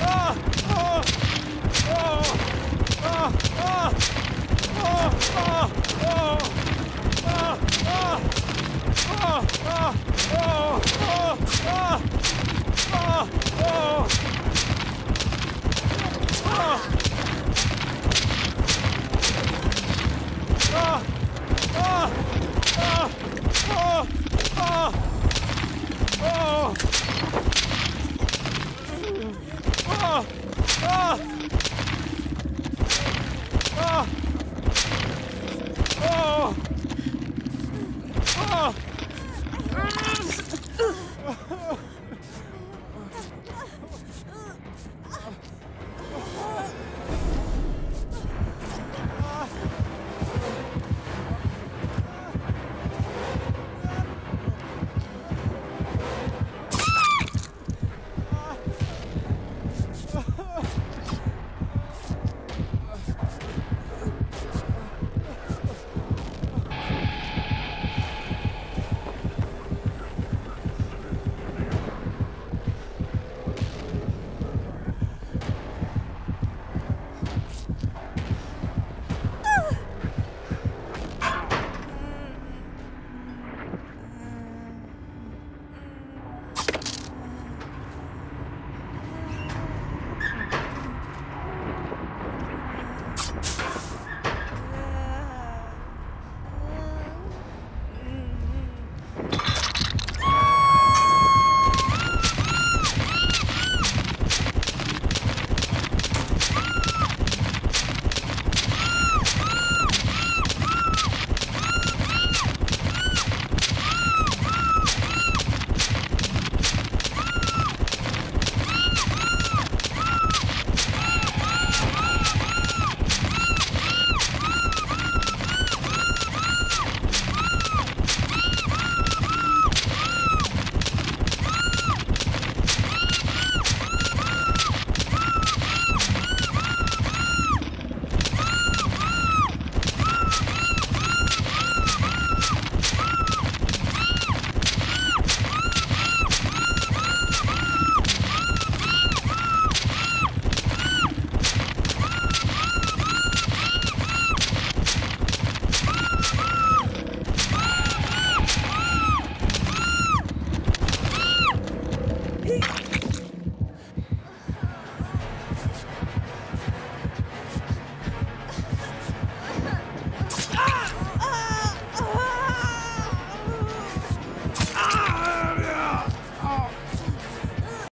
Oh! Ah!